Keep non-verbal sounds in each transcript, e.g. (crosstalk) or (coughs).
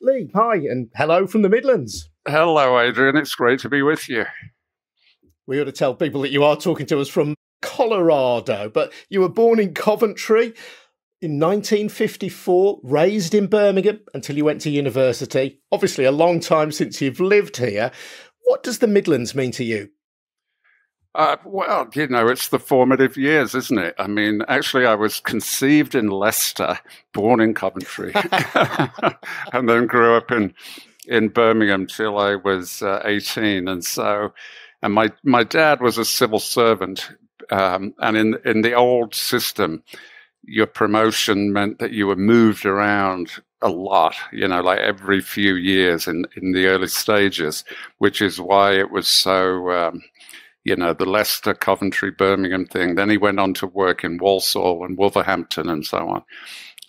Lee, hi, and hello from the Midlands. Hello, Adrian. It's great to be with you. We ought to tell people that you are talking to us from Colorado, but you were born in Coventry in 1954, raised in Birmingham until you went to university. Obviously, a long time since you've lived here. What does the Midlands mean to you? Uh, well, you know, it's the formative years, isn't it? I mean, actually, I was conceived in Leicester, born in Coventry, (laughs) (laughs) and then grew up in in Birmingham till I was uh, eighteen. And so, and my my dad was a civil servant, um, and in in the old system, your promotion meant that you were moved around a lot, you know, like every few years in, in the early stages, which is why it was so, um, you know, the Leicester, Coventry, Birmingham thing. Then he went on to work in Walsall and Wolverhampton and so on.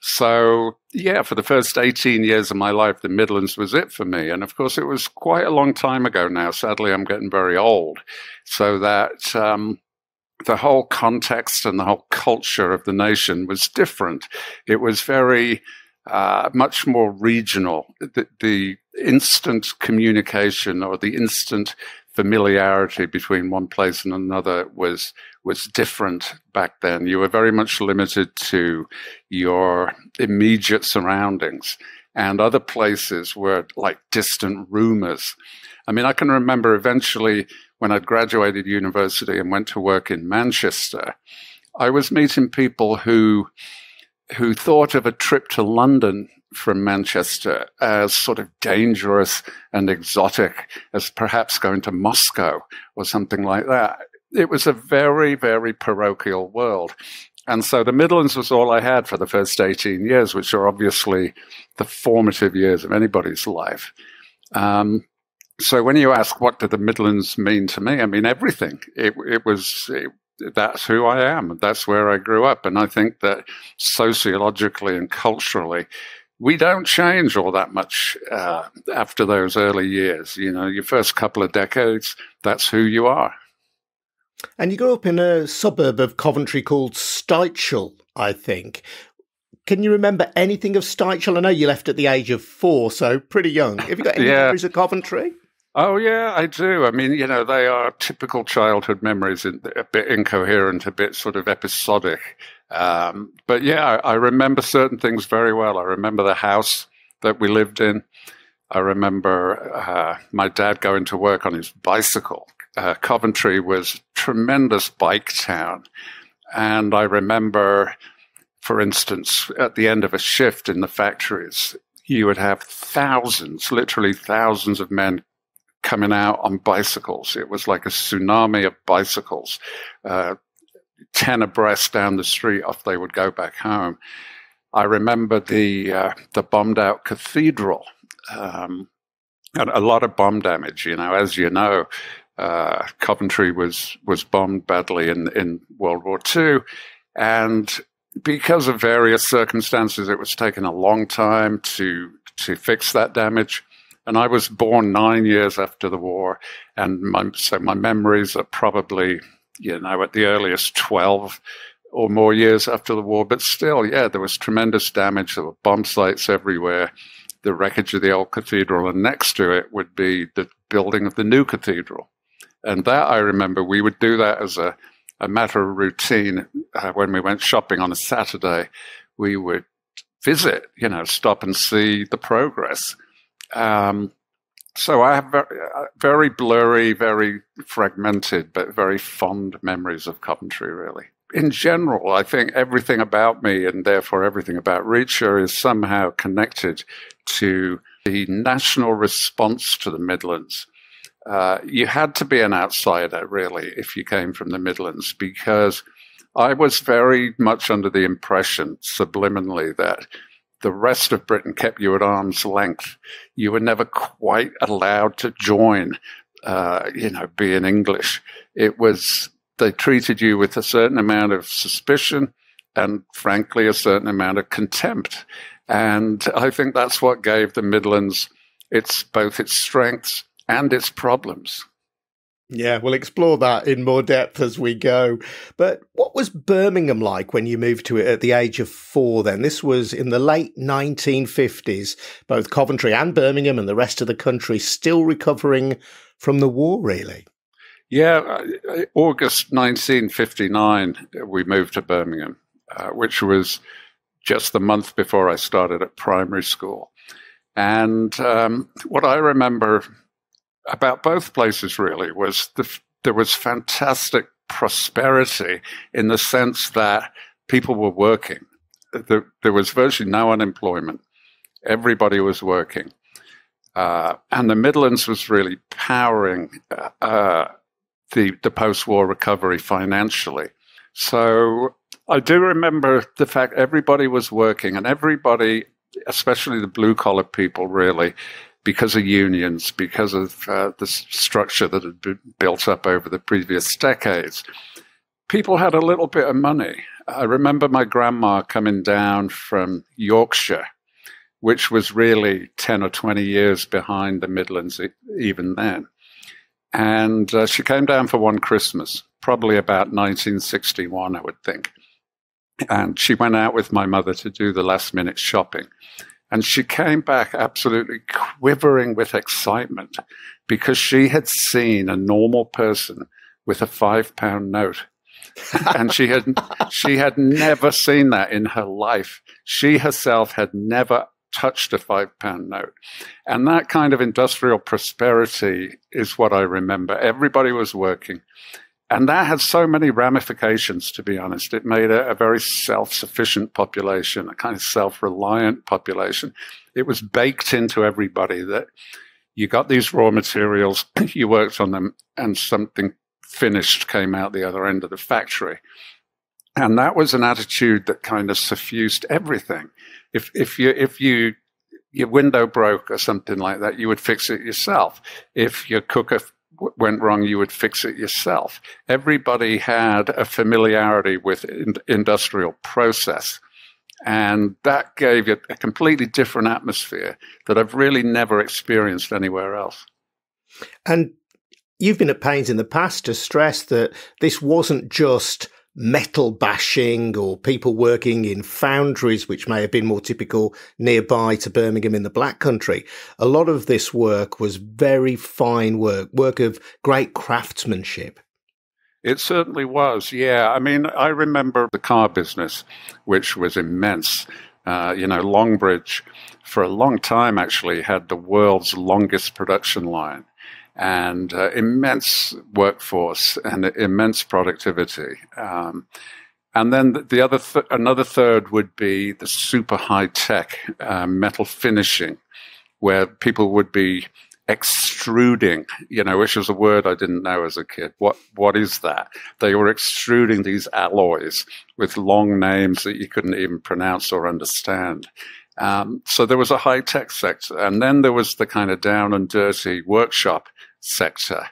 So, yeah, for the first 18 years of my life, the Midlands was it for me. And of course, it was quite a long time ago now. Sadly, I'm getting very old. So that, um, the whole context and the whole culture of the nation was different. It was very uh, much more regional. The, the, instant communication or the instant familiarity between one place and another was was different back then. You were very much limited to your immediate surroundings, and other places were like distant rumors. I mean, I can remember eventually when I'd graduated university and went to work in Manchester, I was meeting people who who thought of a trip to London from Manchester as sort of dangerous and exotic as perhaps going to Moscow or something like that. It was a very, very parochial world. And so the Midlands was all I had for the first 18 years, which are obviously the formative years of anybody's life. Um, so when you ask what did the Midlands mean to me, I mean everything. It, it was it, that's who I am. That's where I grew up, and I think that sociologically and culturally, we don't change all that much uh, after those early years. You know, your first couple of decades, that's who you are. And you grew up in a suburb of Coventry called Styvechale, I think. Can you remember anything of Styvechale? I know you left at the age of four, so pretty young. Have you got any (laughs) yeah. memories of Coventry? Oh yeah, I do. I mean, you know, they are typical childhood memories, a bit incoherent, a bit sort of episodic. Um, but yeah, I, remember certain things very well. I remember the house that we lived in. I remember uh, my dad going to work on his bicycle. Uh, Coventry was tremendous bike town, and I remember, for instance, at the end of a shift in the factories, you would have thousands, literally thousands of men coming out on bicycles. It was like a tsunami of bicycles, uh, 10 abreast down the street off they would go back home. I remember the, uh, the bombed out cathedral. Um, and a lot of bomb damage, you know, as you know, uh, Coventry was, was bombed badly in, in World War II. And because of various circumstances, it was taking a long time to, to fix that damage. And I was born nine years after the war, and my, so my memories are probably, you know, at the earliest 12 or more years after the war. But still, yeah, there was tremendous damage. There were bomb sites everywhere, the wreckage of the old cathedral, and next to it would be the building of the new cathedral. And that I remember we would do that as a, a matter of routine uh, when we went shopping on a Saturday. We would visit, you know, stop and see the progress. Um, so I have very, uh, very, blurry, very fragmented, but very fond memories of Coventry, really. In general, I think everything about me and therefore everything about Reacher is somehow connected to the national response to the Midlands. Uh, you had to be an outsider, really, if you came from the Midlands, because I was very much under the impression, subliminally, that the rest of Britain kept you at arm's length. You were never quite allowed to join, uh, you know, being English. It was, they treated you with a certain amount of suspicion and, frankly, a certain amount of contempt. And I think that's what gave the Midlands its both its strengths and its problems. Yeah, we'll explore that in more depth as we go. But what was Birmingham like when you moved to it at the age of four then? This was in the late 1950s, both Coventry and Birmingham and the rest of the country still recovering from the war, really. Yeah, uh, August 1959, we moved to Birmingham, uh, which was just the month before I started at primary school. And um, what I remember about both places really was the, there was fantastic prosperity in the sense that people were working. There, there was virtually no unemployment. Everybody was working. Uh, and the Midlands was really powering uh, the, the post war recovery financially. So I do remember the fact everybody was working and everybody, especially the blue collar people, really because of unions, because of uh, the structure that had been built up over the previous decades. People had a little bit of money. I remember my grandma coming down from Yorkshire, which was really 10 or 20 years behind the Midlands even then. And uh, she came down for one Christmas, probably about 1961, I would think. And she went out with my mother to do the last minute shopping. And she came back absolutely quivering with excitement because she had seen a normal person with a five pound note. and she had (laughs) she had never seen that in her life. She herself had never touched a five pound note. And that kind of industrial prosperity is what I remember. Everybody was working. And that had so many ramifications, to be honest. It made a, a very self sufficient population, a kind of self reliant population. It was baked into everybody that you got these raw materials, (clears throat) you worked on them, and something finished came out the other end of the factory. And that was an attitude that kind of suffused everything. If, if you, if you, your window broke or something like that, you would fix it yourself. If your cooker went wrong, you would fix it yourself. Everybody had a familiarity with in- industrial process. And that gave it a completely different atmosphere that I've really never experienced anywhere else. And you've been at pains in the past to stress that this wasn't just metal bashing or people working in foundries, which may have been more typical nearby to Birmingham in the Black Country. A lot of this work was very fine work, work of great craftsmanship. It certainly was, yeah. I mean, I remember the car business, which was immense. Uh, you know, Longbridge, for a long time, actually had the world's longest production line and uh, immense workforce and immense productivity. Um, and then the other, th- another third would be the super high tech uh, metal finishing, where people would be extruding, you know, which was a word I didn't know as a kid. What what is that? They were extruding these alloys with long names that you couldn't even pronounce or understand. Um, so there was a high tech sector, and then there was the kind of down and dirty workshop sector,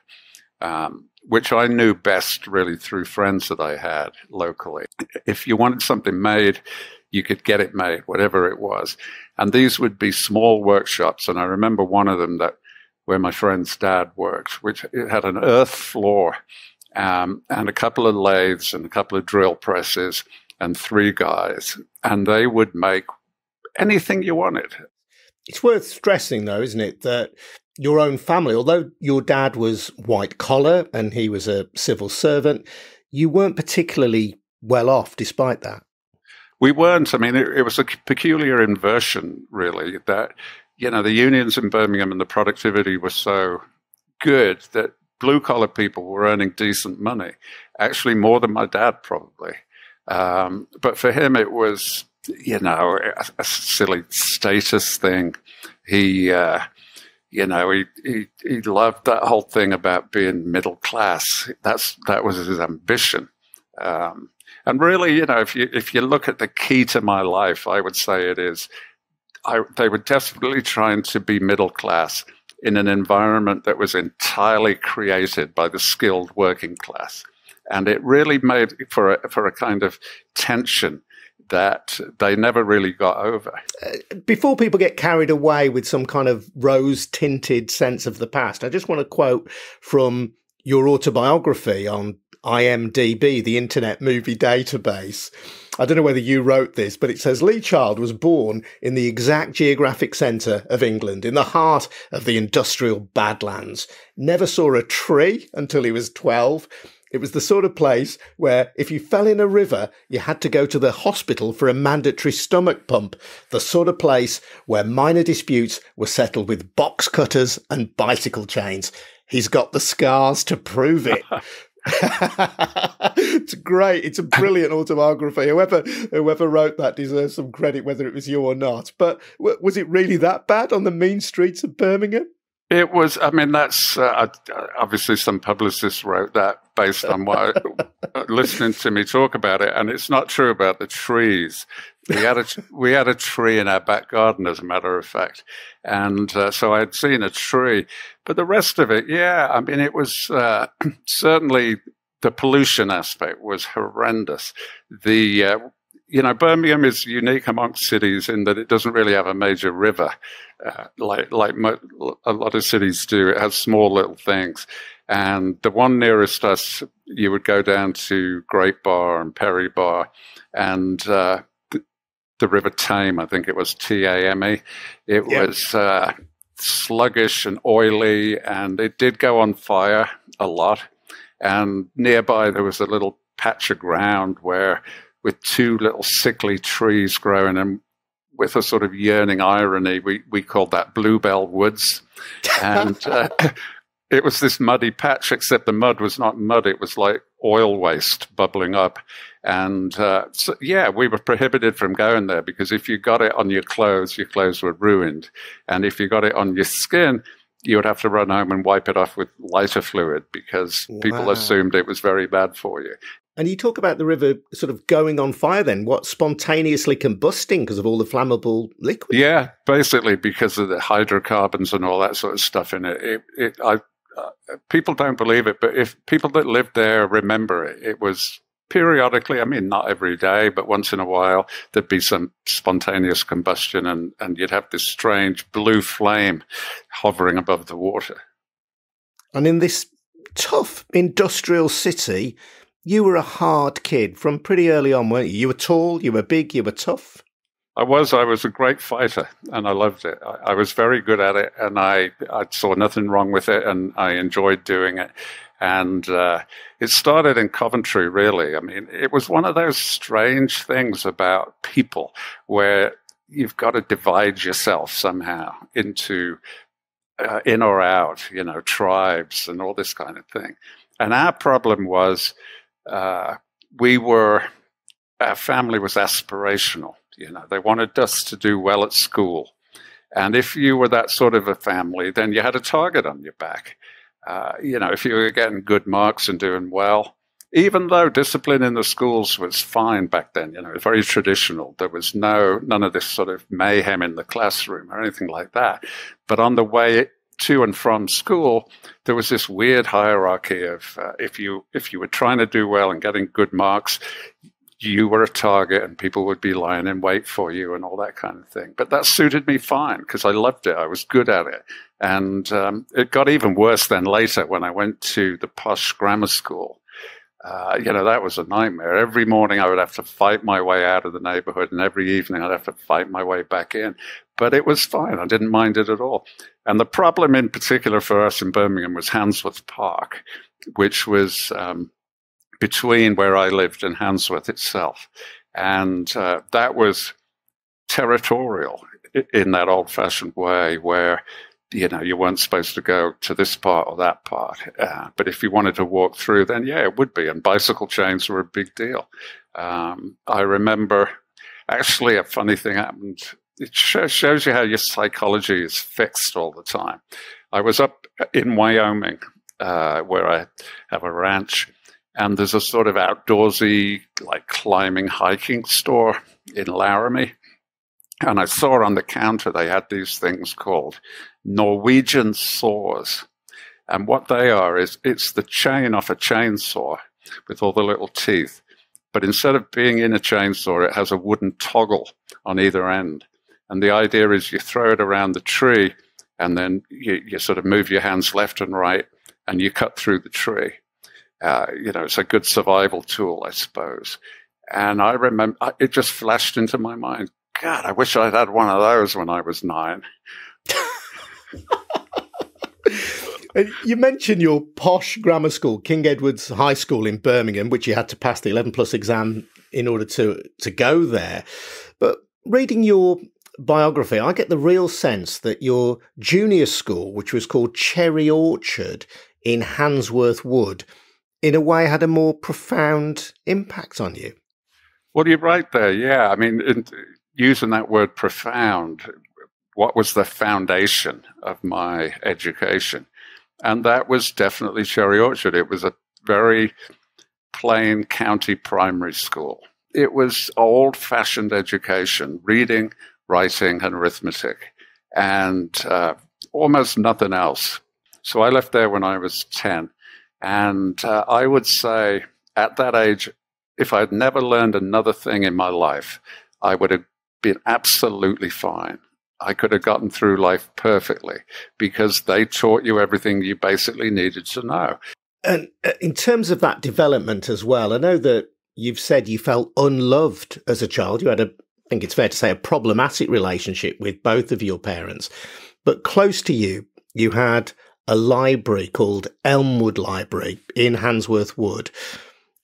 um, which I knew best really through friends that I had locally. If you wanted something made, you could get it made, whatever it was. And these would be small workshops. And I remember one of them that where my friend's dad worked, which it had an earth floor um, and a couple of lathes and a couple of drill presses and three guys. And they would make anything you wanted. It's worth stressing, though, isn't it, that your own family, although your dad was white collar and he was a civil servant, you weren't particularly well off despite that. We weren't. I mean, it, it, was a peculiar inversion, really, that, you know, the unions in Birmingham and the productivity was so good that blue collar people were earning decent money, actually more than my dad, probably. Um, but for him, it was, you know, a, a silly status thing. He, uh, you know, he, he, he loved that whole thing about being middle class. That's that was his ambition. Um, and really, you know, if you if you look at the key to my life, I would say it is I, they were desperately trying to be middle class in an environment that was entirely created by the skilled working class, and it really made for a, for a kind of tension that they never really got over. Before people get carried away with some kind of rose tinted sense of the past, I just want to quote from your autobiography on IMDb, the Internet Movie Database. I don't know whether you wrote this, but it says Lee Child was born in the exact geographic centre of England, in the heart of the industrial Badlands. Never saw a tree until he was 12. It was the sort of place where if you fell in a river, you had to go to the hospital for a mandatory stomach pump. The sort of place where minor disputes were settled with box cutters and bicycle chains. He's got the scars to prove it. (laughs) it's great. It's a brilliant autobiography. Whoever whoever wrote that deserves some credit, whether it was you or not. But w- was it really that bad on the mean streets of Birmingham? It was. I mean, that's uh, obviously some publicists wrote that based on what (laughs) listening to me talk about it, and it's not true about the trees. We had a (laughs) we had a tree in our back garden, as a matter of fact, and uh, so I'd seen a tree, but the rest of it, yeah, I mean, it was uh, (clears throat) certainly the pollution aspect was horrendous. The uh, you know, Birmingham is unique amongst cities in that it doesn't really have a major river, uh, like like a lot of cities do. It has small little things, and the one nearest us, you would go down to Great Barr and Perry Barr, and uh, the, the, River Tame. I think it was T A M E. It was uh, sluggish and oily, and it did go on fire a lot. And nearby, there was a little patch of ground where with two little sickly trees growing and with a sort of yearning irony, we, we called that Bluebell Woods. And (laughs) uh, it was this muddy patch, except the mud was not mud, it was like oil waste bubbling up. And uh, so, yeah, we were prohibited from going there because if you got it on your clothes, your clothes were ruined. And if you got it on your skin, you would have to run home and wipe it off with lighter fluid because wow. people assumed it was very bad for you. And you talk about the river sort of going on fire then, what, spontaneously combusting because of all the flammable liquid? Yeah, basically because of the hydrocarbons and all that sort of stuff in it. it, it I, uh, people don't believe it, but if people that lived there remember it, it was periodically, I mean, not every day, but once in a while, there'd be some spontaneous combustion and, and you'd have this strange blue flame hovering above the water. And in this tough industrial city, you were a hard kid from pretty early on, weren't you? You were tall, you were big, you were tough. I was. I was a great fighter, and I loved it. I, I was very good at it, and I, I saw nothing wrong with it, and I enjoyed doing it. And uh, it started in Coventry, really. I mean, it was one of those strange things about people where you've got to divide yourself somehow into uh, in or out, you know, tribes and all this kind of thing. And our problem was uh, we were, our family was aspirational. You know, they wanted us to do well at school. And if you were that sort of a family, then you had a target on your back. Uh, you know, if you were getting good marks and doing well, even though discipline in the schools was fine back then, you know, it was very traditional. There was no none of this sort of mayhem in the classroom or anything like that. But on the way to and from school, there was this weird hierarchy of uh, if you if you were trying to do well and getting good marks, you were a target and people would be lying in wait for you and all that kind of thing. But that suited me fine because I loved it. I was good at it. And um, it got even worse then later when I went to the posh grammar school. Uh, you know, that was a nightmare. Every morning I would have to fight my way out of the neighborhood, and every evening I'd have to fight my way back in. But it was fine. I didn't mind it at all. And the problem in particular for us in Birmingham was Handsworth Park, which was um, between where I lived and Handsworth itself. And uh, that was territorial in that old fashioned way where you know, you weren't supposed to go to this part or that part. Uh, but if you wanted to walk through, then yeah, it would be. And bicycle chains were a big deal. Um, I remember actually a funny thing happened. It shows you how your psychology is fixed all the time. I was up in Wyoming, uh, where I have a ranch, and there's a sort of outdoorsy, like climbing, hiking store in Laramie. And I saw on the counter they had these things called Norwegian saws. And what they are is it's the chain off a chainsaw with all the little teeth. But instead of being in a chainsaw, it has a wooden toggle on either end. And the idea is you throw it around the tree and then you, you sort of move your hands left and right and you cut through the tree. Uh, you know, it's a good survival tool, I suppose. And I remember it just flashed into my mind. God, I wish I'd had one of those when I was nine. (laughs) you mentioned your posh grammar school, King Edward's High School in Birmingham, which you had to pass the 11 plus exam in order to, to go there. But reading your biography, I get the real sense that your junior school, which was called Cherry Orchard in Handsworth Wood, in a way had a more profound impact on you. Well, you're right there. Yeah. I mean, in, using that word profound, what was the foundation of my education? And that was definitely Cherry Orchard. It was a very plain county primary school. It was old fashioned education, reading, writing, and arithmetic, and uh, almost nothing else. So I left there when I was 10. And uh, I would say at that age, if I'd never learned another thing in my life, I would have been absolutely fine. I could have gotten through life perfectly because they taught you everything you basically needed to know. And uh, in terms of that development as well, I know that you've said you felt unloved as a child. You had a, think it's fair to say, a problematic relationship with both of your parents. But close to you, you had a library called Elmwood Library in Handsworth Wood,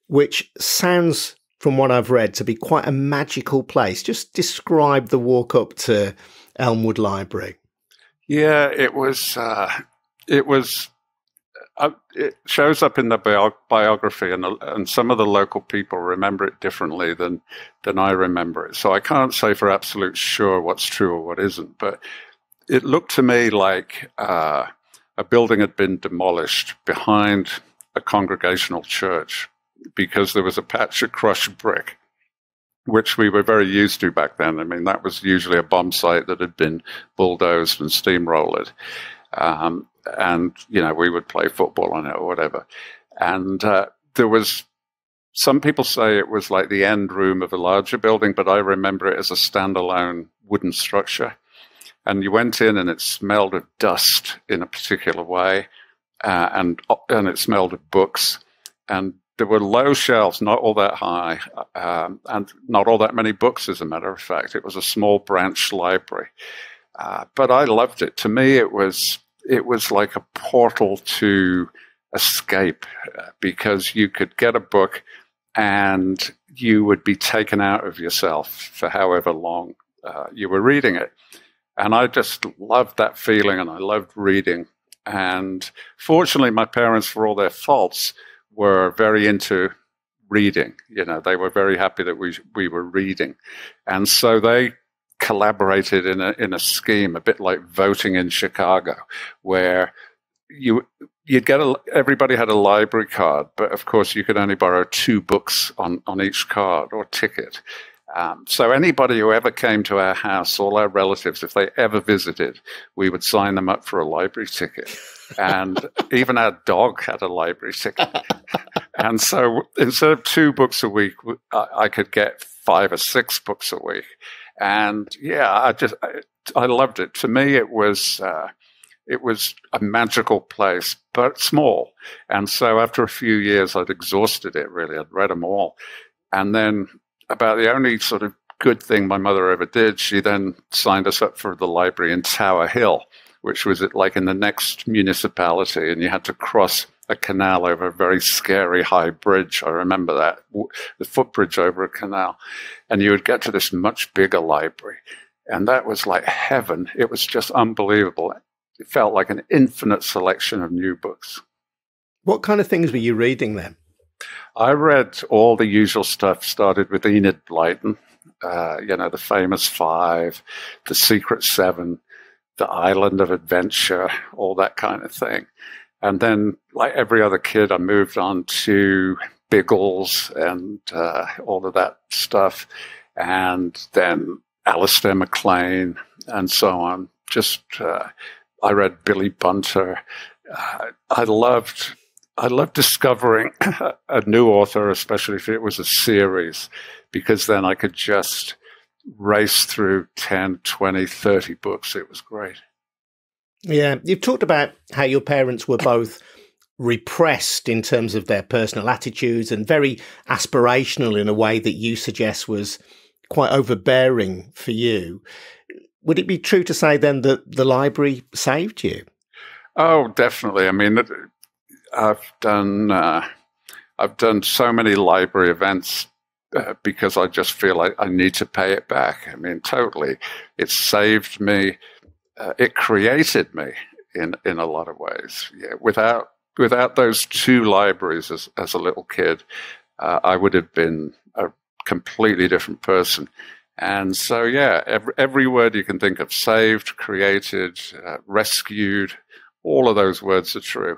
which sounds, from what I've read, to be quite a magical place. Just describe the walk up to Elmwood Library. Yeah, it was. Uh, it was. Uh, it shows up in the bio- biography, and and some of the local people remember it differently than than I remember it. So I can't say for absolute sure what's true or what isn't. But it looked to me like uh, a building had been demolished behind a congregational church because there was a patch of crushed brick which we were very used to back then. I mean, that was usually a bomb site that had been bulldozed and steamrolled. Um, and, you know, we would play football on it or whatever. And uh, there was, some people say it was like the end room of a larger building, but I remember it as a standalone wooden structure. And you went in and it smelled of dust in a particular way. Uh, and, and it smelled of books. And there were low shelves, not all that high, um, and not all that many books, as a matter of fact. It was a small branch library, uh, but I loved it. To me, it was it was like a portal to escape uh, because you could get a book and you would be taken out of yourself for however long uh, you were reading it. And I just loved that feeling, and I loved reading. And fortunately, my parents, for all their faults, were very into reading. You know, they were very happy that we we were reading, and so they collaborated in a in a scheme a bit like voting in Chicago, where you you'd get a everybody had a library card, but of course you could only borrow two books on on each card or ticket. Um, so anybody who ever came to our house, all our relatives, if they ever visited, we would sign them up for a library ticket and (laughs) even our dog had a library ticket. and so instead of two books a week, I, could get five or six books a week. And yeah, I just I, I loved it. To me, it was uh, it was a magical place, but small. And so after a few years, I'd exhausted it. Really, I'd read them all. And then about the only sort of good thing my mother ever did, she then signed us up for the library in Tower Hill which was like in the next municipality, and you had to cross a canal over a very scary high bridge. I remember that the footbridge over a canal, and you would get to this much bigger library, and that was like heaven. It was just unbelievable. It felt like an infinite selection of new books. What kind of things were you reading then? I read all the usual stuff. Started with Enid Blyton, uh, you know, the famous five, the Secret Seven the island of adventure, all that kind of thing. And then, like every other kid, I moved on to Biggles and uh, all of that stuff. And then Alistair MacLean and so on. Just, uh, I read Billy Bunter. Uh, I loved I loved discovering (coughs) a new author, especially if it was a series, because then I could just race through 10, 20, 30 books. It was great. Yeah. You've talked about how your parents were both repressed in terms of their personal attitudes and very aspirational in a way that you suggest was quite overbearing for you. Would it be true to say then that the library saved you? Oh, definitely. I mean, I've done uh, I've done so many library events uh, because I just feel like I need to pay it back. I mean, totally. It saved me. Uh, it created me in in a lot of ways. Yeah, without without those two libraries as as a little kid, uh, I would have been a completely different person. And so, yeah, every, every word you can think of saved, created, uh, rescued, all of those words are true.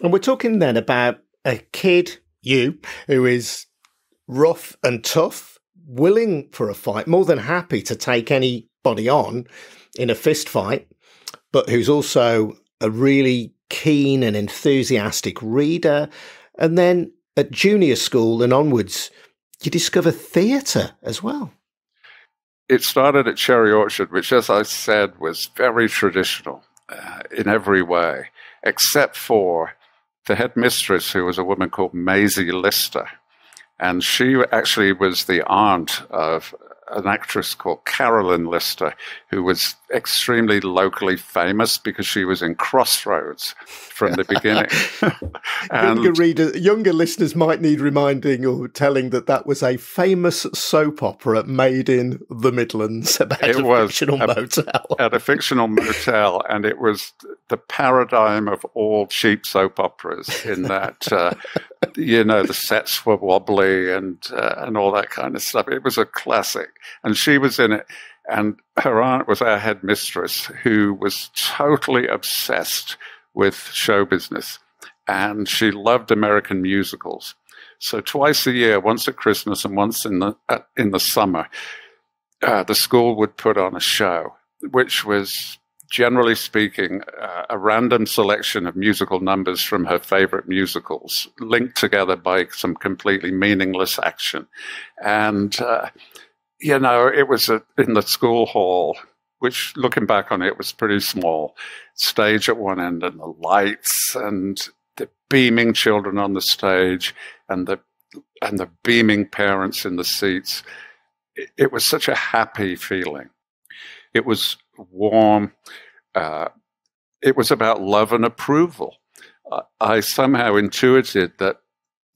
And we're talking then about a kid, you, who is rough and tough, willing for a fight, more than happy to take anybody on in a fist fight, but who's also a really keen and enthusiastic reader. And then at junior school and onwards, you discover theatre as well. It started at Cherry Orchard, which, as I said, was very traditional uh, in every way, except for the headmistress, who was a woman called Maisie Lister. And she actually was the aunt of an actress called Carolyn Lister, who was extremely locally famous because she was in Crossroads from the beginning. (laughs) younger reader, younger listeners might need reminding or telling that that was a famous soap opera made in the Midlands (laughs) about it a was fictional a, motel. At a fictional motel, and it was the paradigm of all cheap soap operas in that, uh, (laughs) you know, the sets were wobbly and uh, and all that kind of stuff. It was a classic, and she was in it. And her aunt was our headmistress, who was totally obsessed with show business, and she loved American musicals. So twice a year, once at Christmas and once in the uh, in the summer, uh, the school would put on a show, which was generally speaking, uh, a random selection of musical numbers from her favorite musicals, linked together by some completely meaningless action. And, uh, you know, it was a, in the school hall, which looking back on it was pretty small, stage at one end and the lights and the beaming children on the stage and the and the beaming parents in the seats. It, it was such a happy feeling. It was warm. Uh, it was about love and approval. Uh, I somehow intuited that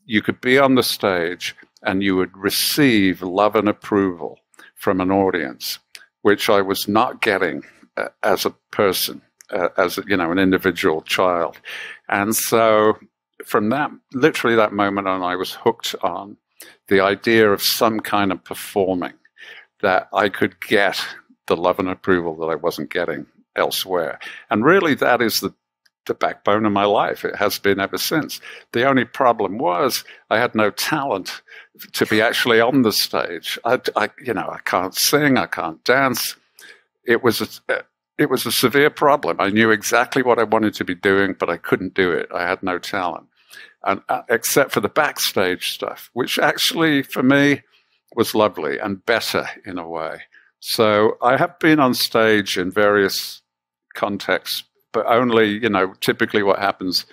you could be on the stage and you would receive love and approval from an audience, which I was not getting uh, as a person, uh, as you know, an individual child. And so, from that, literally that moment on, I was hooked on the idea of some kind of performing that I could get the love and approval that I wasn't getting elsewhere. And really, that is the the backbone of my life. It has been ever since. The only problem was I had no talent to be actually on the stage. I, I you know, I can't sing, I can't dance. It was a, it was a severe problem. I knew exactly what I wanted to be doing, but I couldn't do it. I had no talent, and uh, except for the backstage stuff, which actually for me was lovely and better in a way. So I have been on stage in various contexts, but only, you know, typically what happens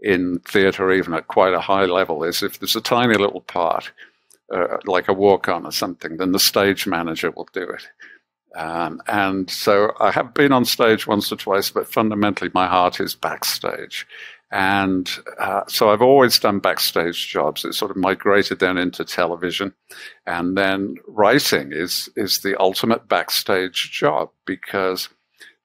in theatre, even at quite a high level, is if there's a tiny little part, uh, like a walk on or something, then the stage manager will do it. Um, and so I have been on stage once or twice, but fundamentally my heart is backstage. And uh, so I've always done backstage jobs. It sort of migrated then into television. And then writing is, is the ultimate backstage job because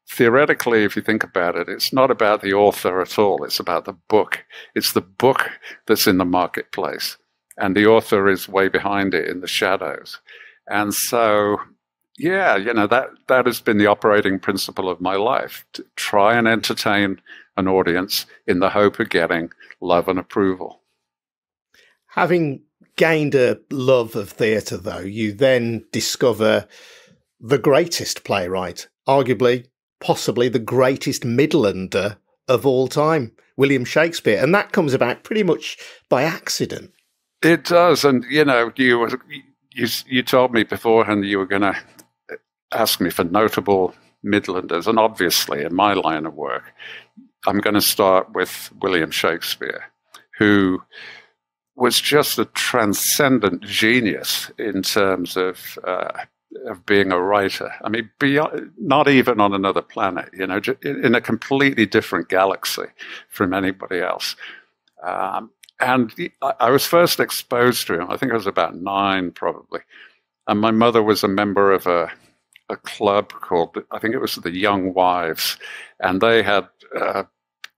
theoretically, if you think about it, it's not about the author at all. It's about the book. It's the book that's in the marketplace. And the author is way behind it in the shadows. And so yeah, you know, that, that has been the operating principle of my life to try and entertain an audience in the hope of getting love and approval. Having gained a love of theatre, though, you then discover the greatest playwright, arguably, possibly the greatest Midlander of all time, William Shakespeare. And that comes about pretty much by accident. It does. And, you know, you, you, you told me beforehand you were going to ask me for notable Midlanders, and obviously in my line of work, I'm going to start with William Shakespeare, who was just a transcendent genius in terms of uh, of being a writer. I mean, beyond, not even on another planet, you know, in a completely different galaxy from anybody else. Um, and I was first exposed to him. I think I was about nine, probably. And my mother was a member of a a club called I think it was the Young Wives, and they had uh,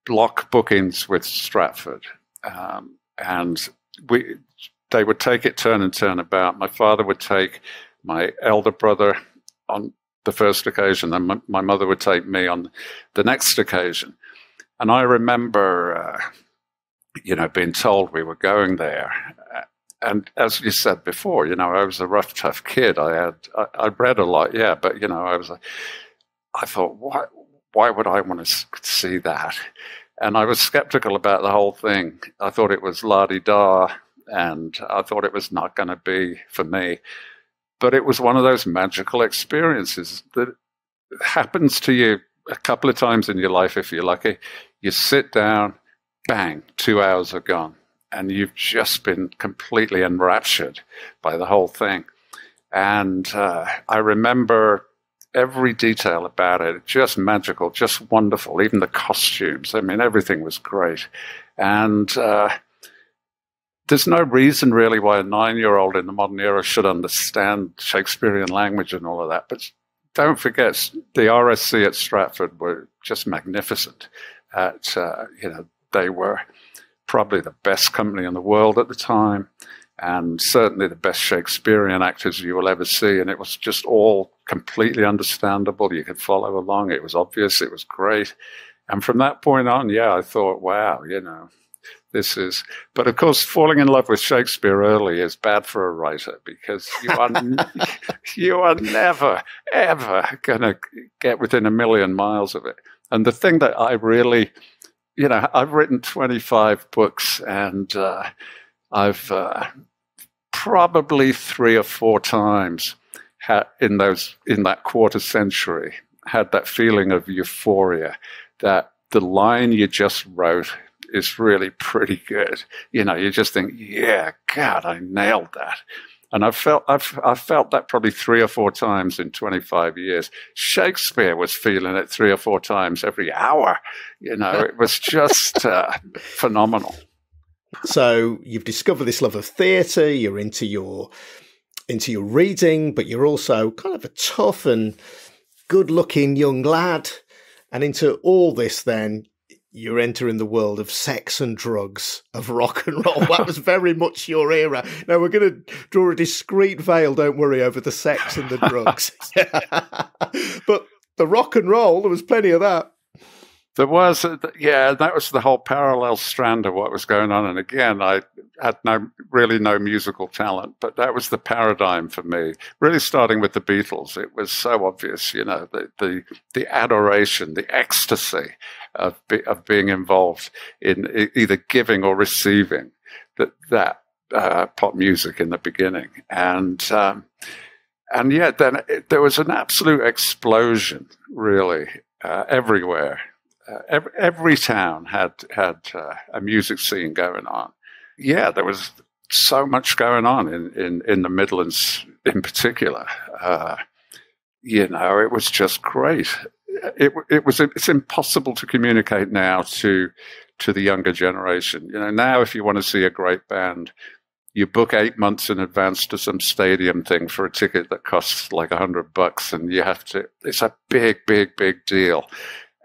block bookings with Stratford, um, and we they would take it turn and turn about. My father would take my elder brother on the first occasion, and my, my mother would take me on the next occasion. And I remember, uh, you know, being told we were going there. And as you said before, you know, I was a rough, tough kid. I had, I, I read a lot, yeah, but you know, I was, I thought, why, why would I want to see that? And I was skeptical about the whole thing. I thought it was la di da, and I thought it was not going to be for me. But it was one of those magical experiences that happens to you a couple of times in your life if you're lucky. You sit down, bang, two hours are gone, and you've just been completely enraptured by the whole thing. And uh, I remember every detail about it, just magical, just wonderful. Even the costumes, I mean, everything was great. And uh, there's no reason really why a nine year old in the modern era should understand Shakespearean language and all of that. But don't forget, the RSC at Stratford were just magnificent. At uh, you know, they were probably the best company in the world at the time, and certainly the best Shakespearean actors you will ever see. And it was just all completely understandable. You could follow along. It was obvious. It was great. And from that point on, yeah, I thought, wow, you know, this is. But of course, falling in love with Shakespeare early is bad for a writer because you are (laughs) you are never ever going to get within a million miles of it. And the thing that I really, you know, I've written twenty five books, and uh, I've uh, probably three or four times in those in that quarter century had that feeling of euphoria that the line you just wrote is really pretty good. You know, you just think, yeah, God, I nailed that. And I've felt I've I've felt that probably three or four times in 25 years. Shakespeare was feeling it three or four times every hour. You know, it was just uh, (laughs) phenomenal. So you've discovered this love of theatre. You're into your into your reading, but you're also kind of a tough and good-looking young lad. And into all this, then you're entering the world of sex and drugs, of rock and roll. That was very much your era. Now we're going to draw a discreet veil, don't worry, over the sex and the drugs. (laughs) (laughs) but the rock and roll, there was plenty of that. There was, uh, yeah, that was the whole parallel strand of what was going on. And again, I had no really no musical talent, but that was the paradigm for me. Really, starting with the Beatles, it was so obvious, you know, the the, the adoration, the ecstasy of be, of being involved in either giving or receiving that that uh, pop music in the beginning, and um, and yet then it, there was an absolute explosion, really, uh, everywhere uh, every, every, town had had uh, a music scene going on. Yeah, there was so much going on in, in, in the Midlands in particular. Uh, you know, it was just great. It, it was it's impossible to communicate now to to the younger generation. You know, now if you want to see a great band, you book eight months in advance to some stadium thing for a ticket that costs like a hundred bucks, and you have to. It's a big, big, big deal.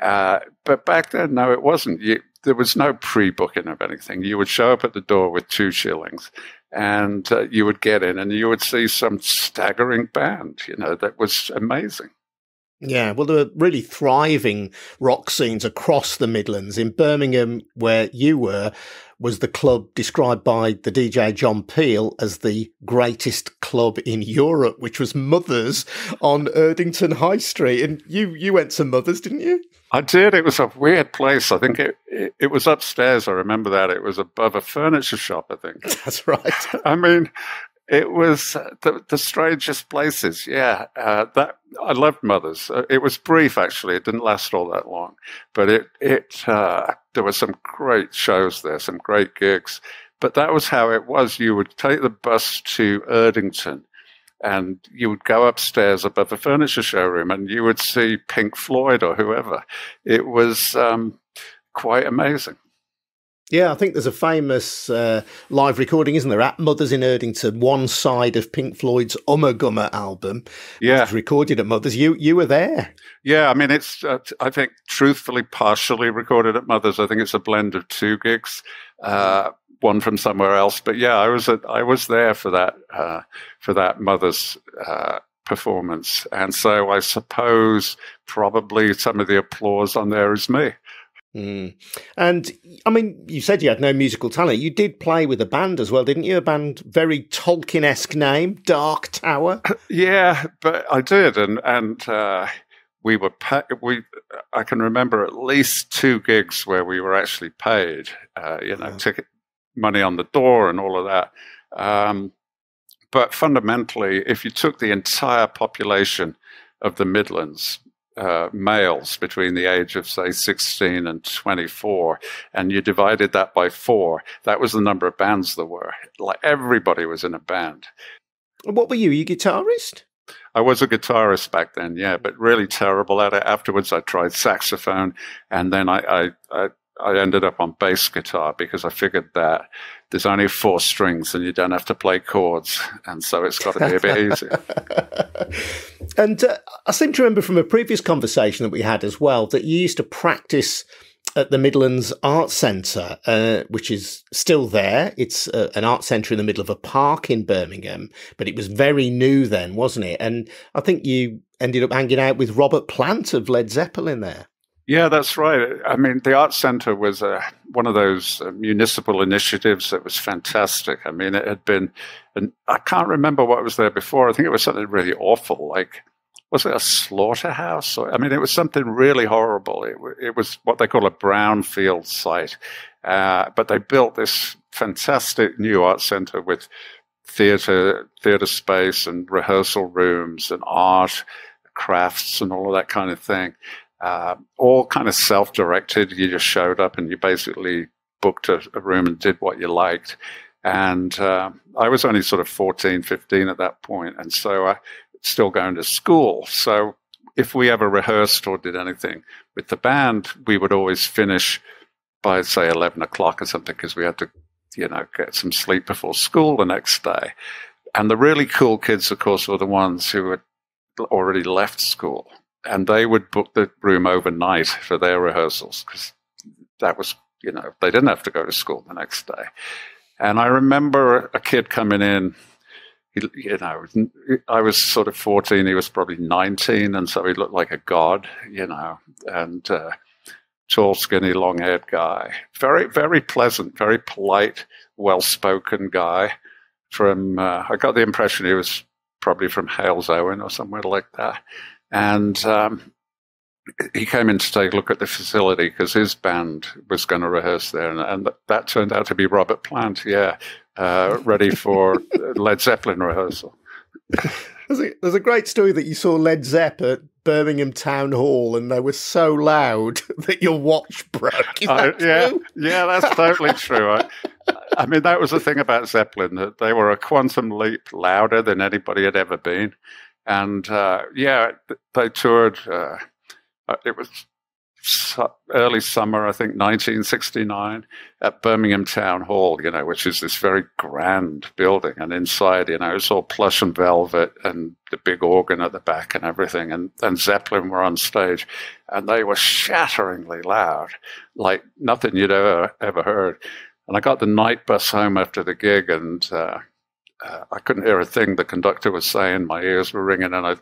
Uh, but back then, no, it wasn't. You, there was no pre-booking of anything. You would show up at the door with two shillings, and uh, you would get in, and you would see some staggering band. You know that was amazing. Yeah, well, there were really thriving rock scenes across the Midlands. In Birmingham, where you were, was the club described by the DJ John Peel as the greatest club in Europe, which was Mothers on Erdington High Street. And you, you went to Mothers, didn't you? I did. It was a weird place. I think it, it, it, was upstairs. I remember that. It was above a furniture shop, I think. (laughs) That's right. I mean, It was the, the strangest places. Yeah, uh, that I loved Mothers. Uh, it was brief, actually. It didn't last all that long, but it it uh, there were some great shows there, some great gigs. But that was how it was. You would take the bus to Erdington, and you would go upstairs above the furniture showroom, and you would see Pink Floyd or whoever. It was um, quite amazing. Yeah, I think there's a famous uh, live recording, isn't there, at Mothers in Erdington, one side of Pink Floyd's Umma Ummagumma album. Yeah, was recorded at Mothers. You you were there. Yeah, I mean, it's uh, I think truthfully partially recorded at Mothers. I think it's a blend of two gigs, uh, one from somewhere else. But yeah, I was at, I was there for that uh, for that Mothers uh, performance, and so I suppose probably some of the applause on there is me. Mm. And I mean, you said you had no musical talent. You did play with a band as well, didn't you? A band, very Tolkien esque name, Dark Tower. (laughs) yeah, but I did, and and uh, we were pa- we. I can remember at least two gigs where we were actually paid. Uh, you know, ticket money on the door and all of that. Um, but fundamentally, if you took the entire population of the Midlands, uh, males between the age of, say, 16 and 24, and you divided that by four, that was the number of bands there were. Like everybody was in a band. What were you? Are you guitarist? I was a guitarist back then, yeah, but really terrible at it. Afterwards, I tried saxophone, and then I, I, I I ended up on bass guitar because I figured that there's only four strings and you don't have to play chords, and so it's got to be a bit (laughs) easier. and uh, I seem to remember from a previous conversation that we had as well that you used to practice at the Midlands Art Centre, uh, which is still there. It's uh, an art centre in the middle of a park in Birmingham, but it was very new then, wasn't it? And I think you ended up hanging out with Robert Plant of Led Zeppelin there. Yeah, that's right. I mean, the Art Center was uh, one of those uh, municipal initiatives that was fantastic. I mean, it had been, and I can't remember what was there before. I think it was something really awful, like was it a slaughterhouse? I mean, it was something really horrible. It, it was what they call a brownfield site, uh, but they built this fantastic new art center with theater, theater space, and rehearsal rooms, and art, crafts, and all of that kind of thing uh, all kind of self directed. You just showed up and you basically booked a, a room and did what you liked. And uh, I was only sort of 14, 15 at that point, and so I still going to school. So if we ever rehearsed or did anything with the band, we would always finish by say 11 o'clock or something because we had to, you know, get some sleep before school the next day. And the really cool kids, of course, were the ones who had already left school and they would book the room overnight for their rehearsals because that was, you know, they didn't have to go to school the next day. And I remember a kid coming in. He, you know, I was sort of 14, he was probably 19, and so he looked like a god, you know, and uh, tall, skinny, long haired guy. Very, very pleasant, very polite, well spoken guy. From, uh, I got the impression he was probably from Halesowen or somewhere like that. And um, he came in to take a look at the facility because his band was going to rehearse there, and, and, that turned out to be Robert Plant. Yeah, uh, ready for (laughs) Led Zeppelin rehearsal. There's a, there's a, great story that you saw Led Zepp at Birmingham Town Hall, and they were so loud (laughs) that your watch broke. Uh, yeah, yeah, that's totally true. I, I mean, that was the thing about Zeppelin that they were a quantum leap louder than anybody had ever been. And uh, yeah, they toured. Uh, uh it was early summer, I think, 1969, at Birmingham Town Hall. You know, which is this very grand building, and inside, you know, it's all plush and velvet, and the big organ at the back, and everything. And and Zeppelin were on stage, and they were shatteringly loud, like nothing you'd ever ever heard. And I got the night bus home after the gig, and uh, uh, I couldn't hear a thing the conductor was saying. My ears were ringing, and I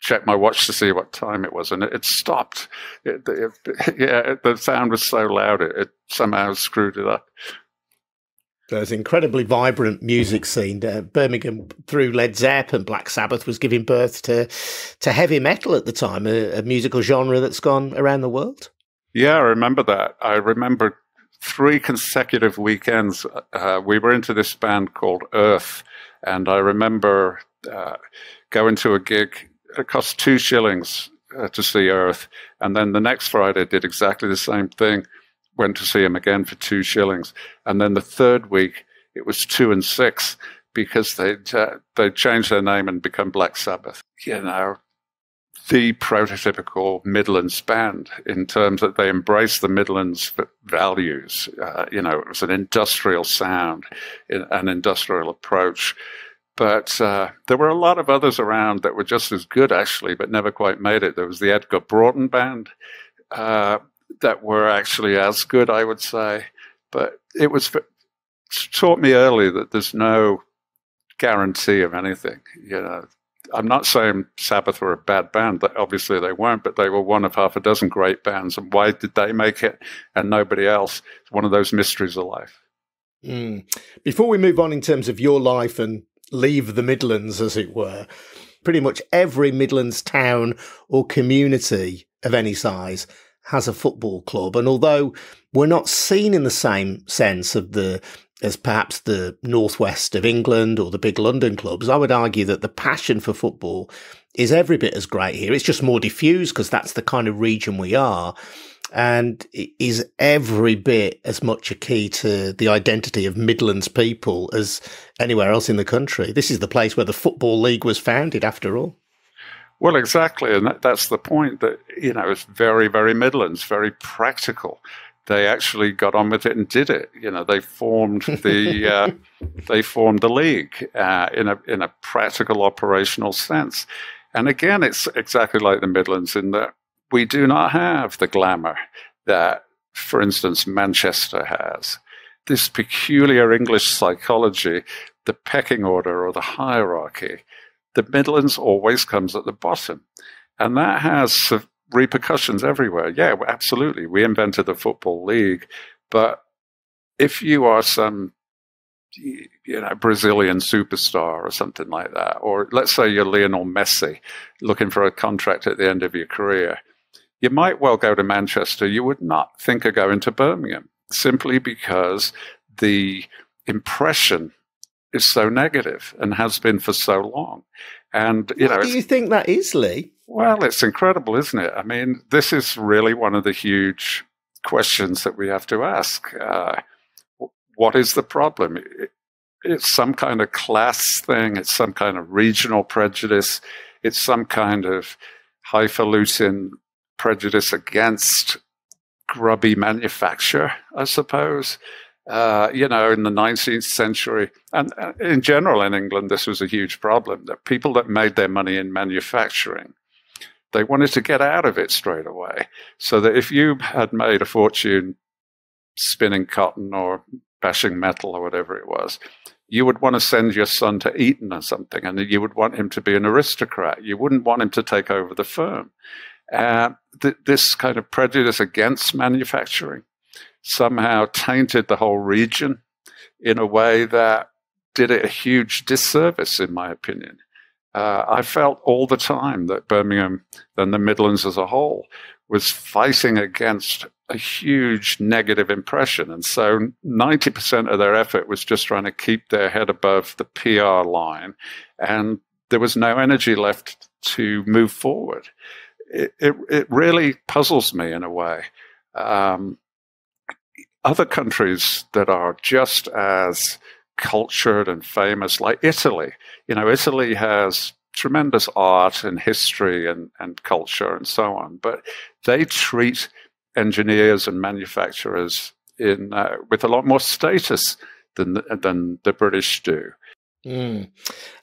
checked my watch to see what time it was, and it, it stopped. It, it, (laughs) yeah, the sound was so loud, it, somehow screwed it up. There's incredibly vibrant music scene. Uh, Birmingham through Led Zeppelin, and Black Sabbath was giving birth to to heavy metal at the time, a, a musical genre that's gone around the world. Yeah, I remember that. I remember three consecutive weekends. Uh, we were into this band called Earth, And I remember uh, going to a gig. It cost two shillings uh, to see Earth, and then the next Friday did exactly the same thing. Went to see him again for two shillings, and then the third week it was two and six because they'd uh, they'd changed their name and become Black Sabbath. You know, the prototypical Midlands band in terms that they embraced the Midlands values. Uh, you know, it was an industrial sound, an industrial approach. But uh, there were a lot of others around that were just as good, actually, but never quite made it. There was the Edgar Broughton band uh, that were actually as good, I would say. But it was taught me early that there's no guarantee of anything. You know, I'm not saying Sabbath were a bad band. Obviously, they weren't, but they were one of half a dozen great bands. And why did they make it and nobody else? It's one of those mysteries of life. Mm. Before we move on in terms of your life and leave the Midlands, as it were, pretty much every Midlands town or community of any size has a football club. And although we're not seen in the same sense of the as perhaps the northwest of England or the big London clubs, I would argue that the passion for football is every bit as great here. It's just more diffused because that's the kind of region we are. And is every bit as much a key to the identity of Midlands people as anywhere else in the country. This is the place where the Football League was founded, after all. Well, exactly. And that, that's the point that, you know, it's very, very Midlands, very practical they actually got on with it and did it. You know, they formed the (laughs) uh, they formed the league uh, in a in a practical operational sense. And again, it's exactly like the Midlands in that we do not have the glamour that, for instance, Manchester has. This peculiar English psychology, the pecking order or the hierarchy, the Midlands always comes at the bottom. And that has repercussions everywhere. Yeah, absolutely. We invented the football league, but if you are some you know Brazilian superstar or something like that, or let's say you're Lionel Messi looking for a contract at the end of your career, you might well go to Manchester. You would not think of going to Birmingham simply because the impression is so negative and has been for so long. And you Why know, do you think that is, Lee? Well, it's incredible, isn't it? I mean, this is really one of the huge questions that we have to ask. Uh, what is the problem? It's some kind of class thing, it's some kind of regional prejudice, it's some kind of highfalutin prejudice against grubby manufacture, I suppose. Uh, you know, in the 19th century, and uh, in general in England, this was a huge problem that people that made their money in manufacturing they wanted to get out of it straight away. So that if you had made a fortune spinning cotton or bashing metal or whatever it was, you would want to send your son to Eton or something, and you would want him to be an aristocrat. You wouldn't want him to take over the firm. Uh, th- this kind of prejudice against manufacturing somehow tainted the whole region in a way that did it a huge disservice, in my opinion uh, I felt all the time that Birmingham and the Midlands as a whole was fighting against a huge negative impression. And so 90% of their effort was just trying to keep their head above the PR line. And there was no energy left to move forward. It, it, it really puzzles me in a way. Um, other countries that are just as cultured and famous, like Italy. You know, Italy has tremendous art and history and, and culture and so on, but they treat engineers and manufacturers in uh, with a lot more status than than the British do. Mm.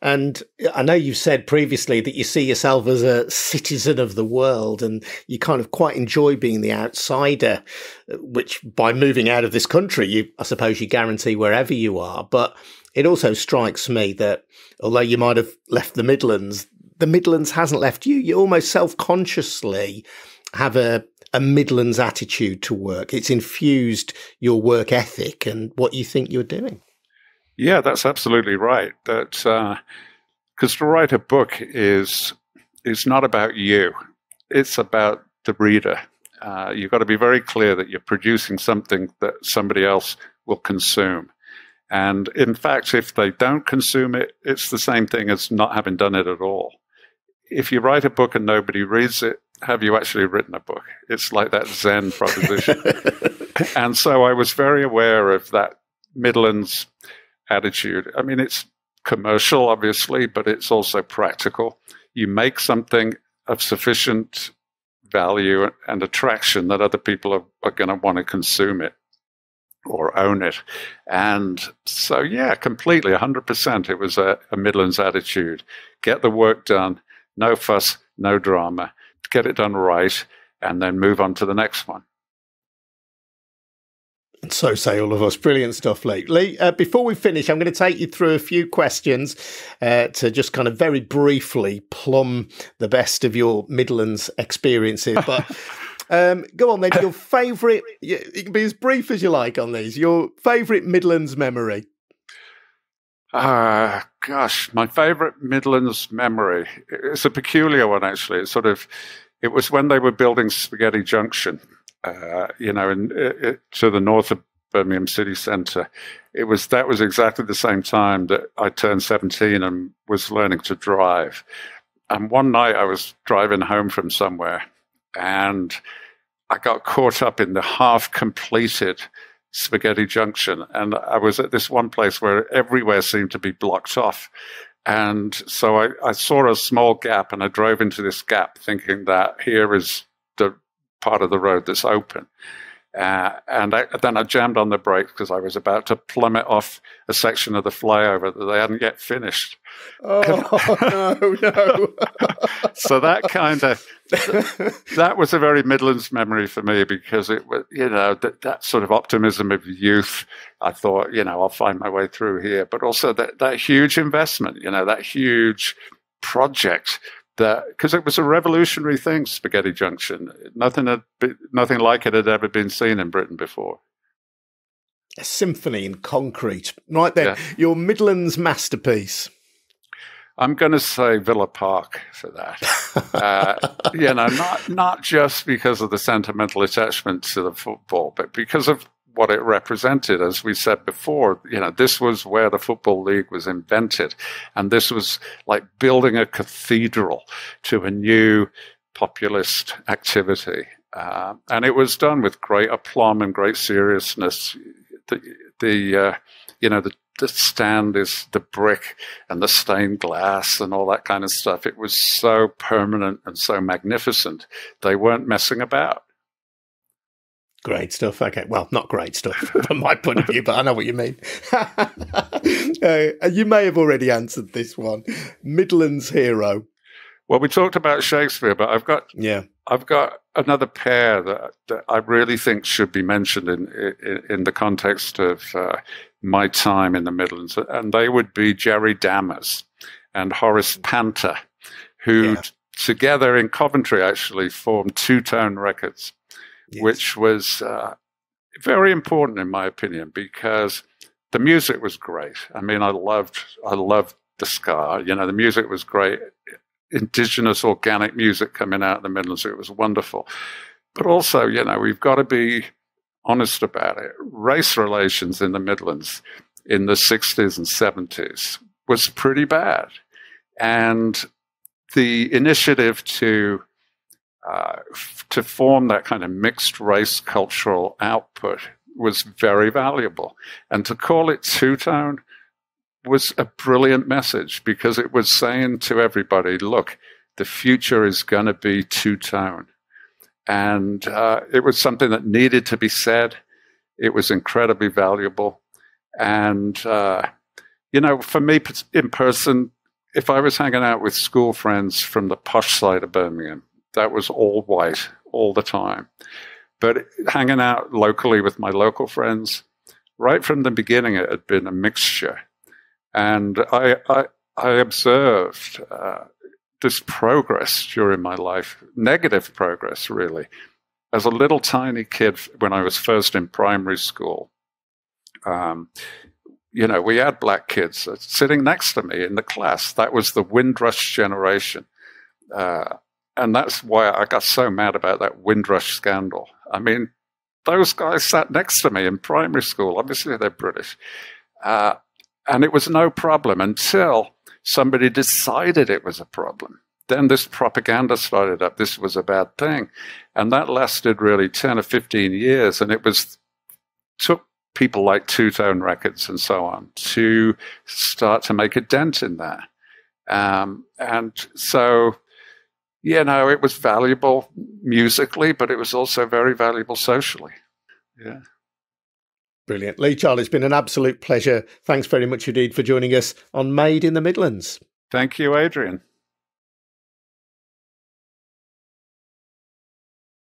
And I know you've said previously that you see yourself as a citizen of the world and you kind of quite enjoy being the outsider, which by moving out of this country, you, I suppose you guarantee wherever you are. But it also strikes me that although you might have left the Midlands, the Midlands hasn't left you. You almost self consciously have a, a Midlands attitude to work. It's infused your work ethic and what you think you're doing. Yeah, that's absolutely right. That because uh, to write a book is is not about you; it's about the reader. Uh, you've got to be very clear that you're producing something that somebody else will consume. And in fact, if they don't consume it, it's the same thing as not having done it at all. If you write a book and nobody reads it, have you actually written a book? It's like that Zen proposition. (laughs) and so I was very aware of that Midlands attitude. I mean, it's commercial, obviously, but it's also practical. You make something of sufficient value and attraction that other people are, are going to want to consume it or own it. And so, yeah, completely, 100%. It was a, a Midlands attitude. Get the work done, no fuss, no drama, get it done right, and then move on to the next one. And so say all of us. Brilliant stuff, Lee. Lee, uh, before we finish, I'm going to take you through a few questions uh, to just kind of very briefly plumb the best of your Midlands experiences. But (laughs) um, go on then. Your favourite, it can be as brief as you like on these. Your favourite Midlands memory. Ah, uh, gosh, my favourite Midlands memory. It's a peculiar one, actually. It's sort of, it was when they were building Spaghetti Junction uh, you know, in, it, to the north of Birmingham city centre. It was that was exactly the same time that I turned 17 and was learning to drive. And one night I was driving home from somewhere and I got caught up in the half completed Spaghetti Junction. And I was at this one place where everywhere seemed to be blocked off. And so I, I saw a small gap and I drove into this gap thinking that here is part of the road that's open. Uh, and I, then I jammed on the brakes because I was about to plummet off a section of the flyover that they hadn't yet finished. Oh (laughs) no, no! (laughs) so that kind of that was a very Midlands memory for me because it was, you know, that, that sort of optimism of youth. I thought, you know, I'll find my way through here, but also that that huge investment, you know, that huge project that because it was a revolutionary thing, Spaghetti Junction. Nothing had been, nothing like it had ever been seen in Britain before. A symphony in concrete, right then. Yeah. Your Midlands masterpiece. I'm going to say Villa Park for that. (laughs) uh, you know, not not just because of the sentimental attachment to the football, but because of what it represented. As we said before, you know, this was where the Football League was invented. And this was like building a cathedral to a new populist activity. Uh, and it was done with great aplomb and great seriousness. The, the uh, you know, the, the stand is the brick and the stained glass and all that kind of stuff. It was so permanent and so magnificent. They weren't messing about. Great stuff. Okay, well, not great stuff (laughs) from my point of view, but I know what you mean. (laughs) uh, you may have already answered this one. Midlands hero. Well, we talked about Shakespeare, but I've got yeah, I've got another pair that, that I really think should be mentioned in in, in the context of uh, my time in the Midlands, and they would be Jerry Dammers and Horace Panter, who yeah. together in Coventry actually formed Two Tone Records yes. which was uh, very important in my opinion because the music was great. I mean, I loved, I loved the ska. You know, the music was great. Indigenous organic music coming out of the Midlands. It was wonderful. But also, you know, we've got to be honest about it. Race relations in the Midlands in the 60s and 70s was pretty bad. And the initiative to uh, to form that kind of mixed race cultural output was very valuable. And to call it two tone was a brilliant message because it was saying to everybody, look, the future is going to be two tone. And uh, it was something that needed to be said. It was incredibly valuable. And, uh, you know, for me in person, if I was hanging out with school friends from the posh side of Birmingham, that was all white all the time. But hanging out locally with my local friends, right from the beginning, it had been a mixture. And I, I, I observed uh, this progress during my life, negative progress, really. As a little tiny kid, when I was first in primary school, um, you know, we had black kids sitting next to me in the class. That was the Windrush generation. Uh, and that's why I got so mad about that Windrush scandal. I mean, those guys sat next to me in primary school. Obviously, they're British. Uh, and it was no problem until somebody decided it was a problem. Then this propaganda started up. This was a bad thing. And that lasted really 10 or 15 years. And it was took people like Two Tone Records and so on to start to make a dent in that. Um, and so, you know, it was valuable musically, but it was also very valuable socially. Yeah. Brilliant. Lee Child, it's been an absolute pleasure. Thanks very much indeed for joining us on Made in the Midlands. Thank you, Adrian.